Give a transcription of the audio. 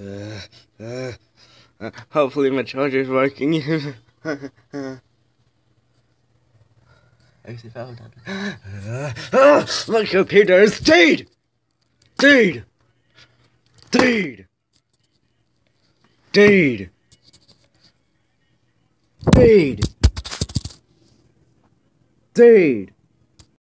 Uh, uh, uh, hopefully my charger's working. I found it. Uh, uh, my computer is dead! Dead! Dead! Dead! Dead! Dead!